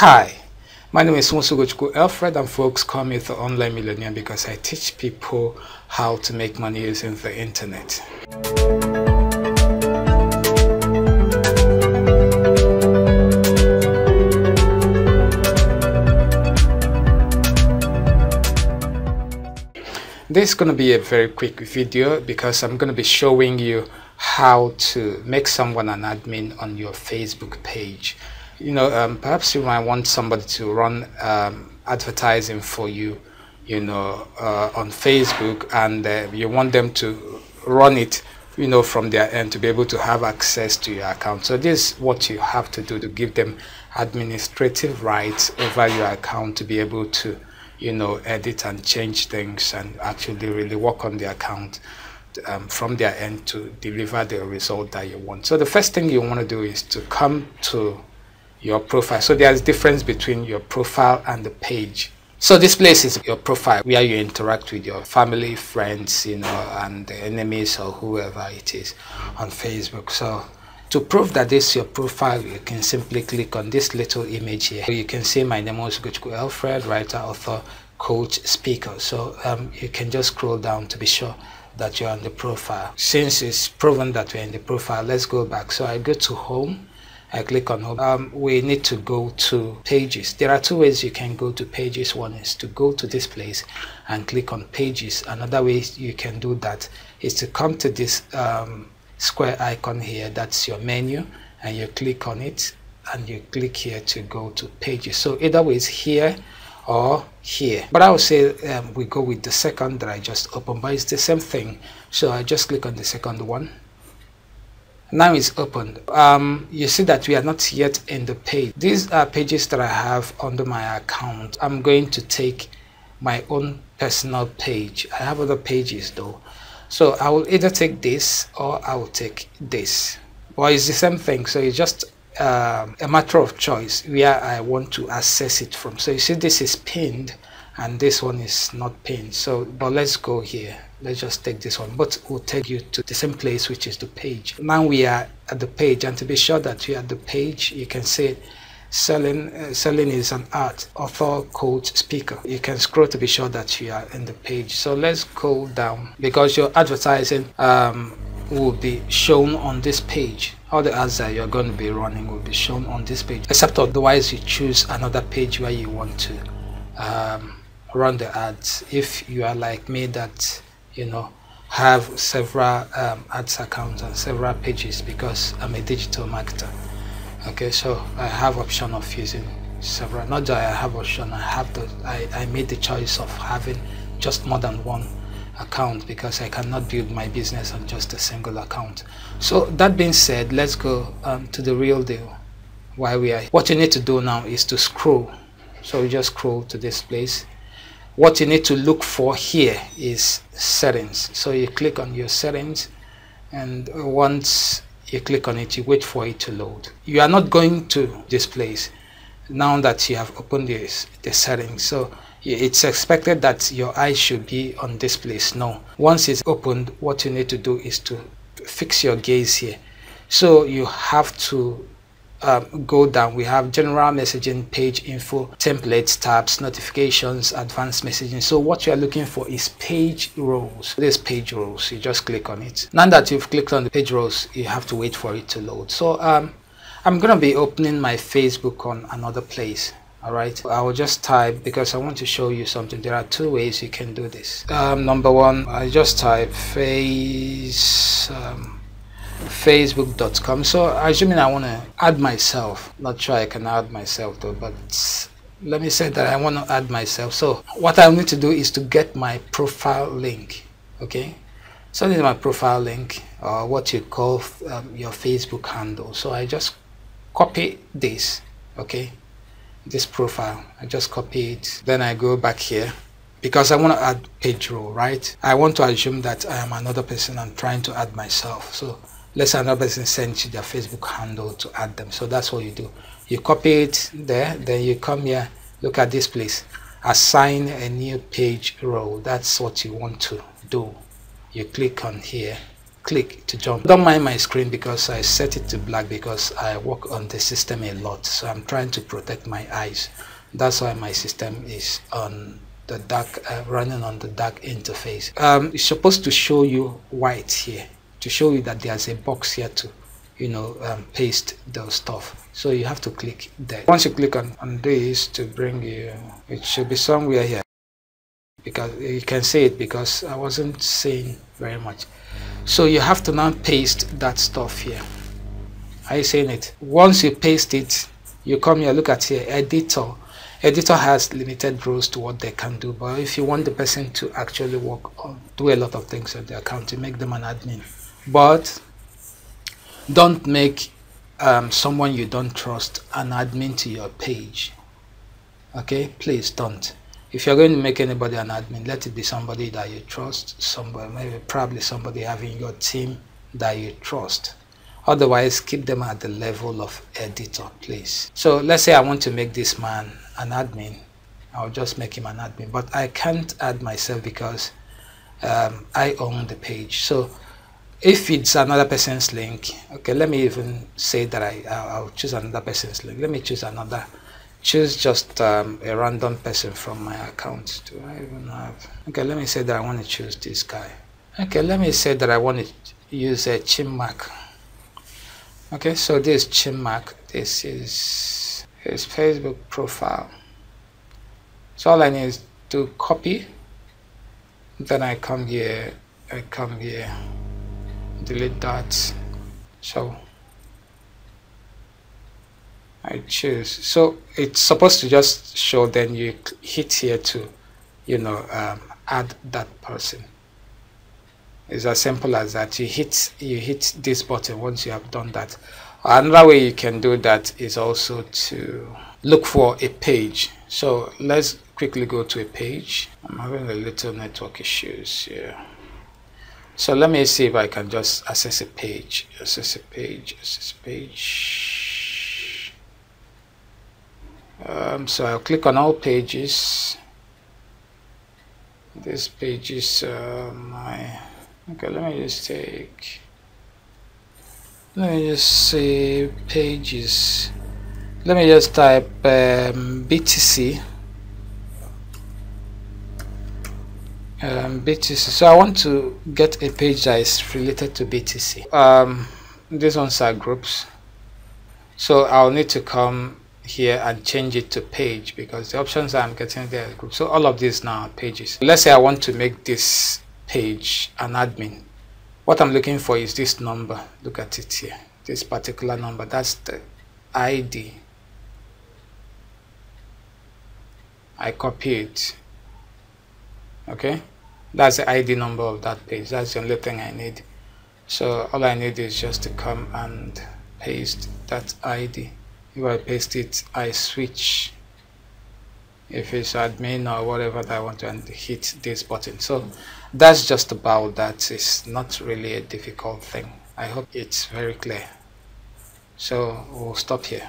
Hi, my name is Musugochku Alfred and folks call me the online millionaire because I teach people how to make money using the internet. This is going to be a very quick video because I'm going to be showing you how to make someone an admin on your Facebook page. You know, um, perhaps you might want somebody to run um, advertising for you, you know, uh, on Facebook and uh, you want them to run it, you know, from their end to be able to have access to your account. So this is what you have to do to give them administrative rights over your account to be able to you know, edit and change things and actually really work on the account um, from their end to deliver the result that you want. So the first thing you want to do is to come to your profile. So there's difference between your profile and the page. So this place is your profile where you interact with your family, friends, you know, and enemies or whoever it is on Facebook. So to prove that this is your profile, you can simply click on this little image here. You can see my name is Guchku Alfred, writer, author, coach, speaker. So um, you can just scroll down to be sure that you're on the profile. Since it's proven that we're in the profile, let's go back. So I go to home. I click on home. Um, we need to go to pages. There are two ways you can go to pages. One is to go to this place and click on pages. Another way you can do that is to come to this um, square icon here that's your menu and you click on it and you click here to go to pages so either way it's here or here but I would say um, we go with the second that I just opened but it's the same thing so I just click on the second one now it's opened um, you see that we are not yet in the page these are pages that I have under my account I'm going to take my own personal page I have other pages though so I will either take this or I will take this. Well, it's the same thing. So it's just um, a matter of choice where I want to access it from. So you see this is pinned and this one is not pinned. So, but let's go here. Let's just take this one, but we'll take you to the same place, which is the page. Now we are at the page and to be sure that you're at the page, you can see selling uh, selling is an art author coach speaker. You can scroll to be sure that you are in the page. So let's go down because your advertising um, will be shown on this page. All the ads that you're going to be running will be shown on this page except otherwise you choose another page where you want to um, run the ads. If you are like me that you know have several um, ads accounts and several pages because I'm a digital marketer. Okay so I have option of using several not that I have option I have the I, I made the choice of having just more than one account because I cannot build my business on just a single account. So that being said let's go um, to the real deal. Why we are what you need to do now is to scroll. So you just scroll to this place what you need to look for here is settings. So you click on your settings and once you click on it you wait for it to load. You are not going to this place now that you have opened this the settings. So it's expected that your eyes should be on this place now. Once it's opened what you need to do is to fix your gaze here. So you have to um, go down. We have general messaging page info templates tabs notifications advanced messaging. So what you are looking for is page roles this page roles you just click on it. Now that you've clicked on the page roles you have to wait for it to load. So um, I'm gonna be opening my Facebook on another place all right? I will just type because I want to show you something. There are two ways you can do this. Um, number one I just type face um, facebook.com so I assuming I want to add myself. Not sure I can add myself though but let me say that I want to add myself. So what I need to do is to get my profile link okay? So this is my profile link or what you call um, your Facebook handle. So I just copy this okay? This profile. I just copy it. Then I go back here. Because I want to add page right? I want to assume that I am another person I'm trying to add myself. So let's another person sends you their Facebook handle to add them. So that's what you do. You copy it there, then you come here, look at this place, assign a new page role. That's what you want to do. You click on here click to jump. Don't mind my screen because I set it to black because I work on the system a lot. So I'm trying to protect my eyes. That's why my system is on the dark, uh, running on the dark interface. Um, it's supposed to show you white here to show you that there's a box here to, you know, um, paste the stuff. So you have to click there. Once you click on, on this to bring you, it should be somewhere here because you can see it because I wasn't saying very much. So you have to now paste that stuff here. Are you seeing it? Once you paste it, you come here, look at here, editor. Editor has limited rules to what they can do, but if you want the person to actually work on, do a lot of things on the account, you make them an admin. But don't make um, someone you don't trust an admin to your page. Okay, please don't if you're going to make anybody an admin, let it be somebody that you trust, somebody maybe probably somebody having your team that you trust. Otherwise, keep them at the level of editor, please. So let's say I want to make this man an admin. I'll just make him an admin, but I can't add myself because um, I own the page. So if it's another person's link, okay, let me even say that I, I'll choose another person's link. Let me choose another choose just um, a random person from my account. Do I even have? Okay, let me say that I want to choose this guy. Okay, let me say that I want to use a Chimak. Okay, so this Chimak, this is his Facebook profile. So all I need is to copy. Then I come here, I come here, delete that. So I choose. So it's supposed to just show then you hit here to, you know, um, add that person. It's as simple as that. You hit you hit this button once you have done that. Another way you can do that is also to look for a page. So let's quickly go to a page. I'm having a little network issues here. So let me see if I can just access a page. Access a page. Access a page um, so I'll click on all pages this page is uh, my okay let me just take let me just say pages let me just type um, BTC um, BTC so I want to get a page that is related to BTC um, these ones are groups so I'll need to come here and change it to page because the options I'm getting there group. So all of these now are pages. Let's say I want to make this page an admin. What I'm looking for is this number. Look at it here. This particular number. That's the ID. I copy it. Okay. That's the ID number of that page. That's the only thing I need. So all I need is just to come and paste that ID if I paste it I switch. If it's admin or whatever that I want to and hit this button. So that's just about that. It's not really a difficult thing. I hope it's very clear. So we'll stop here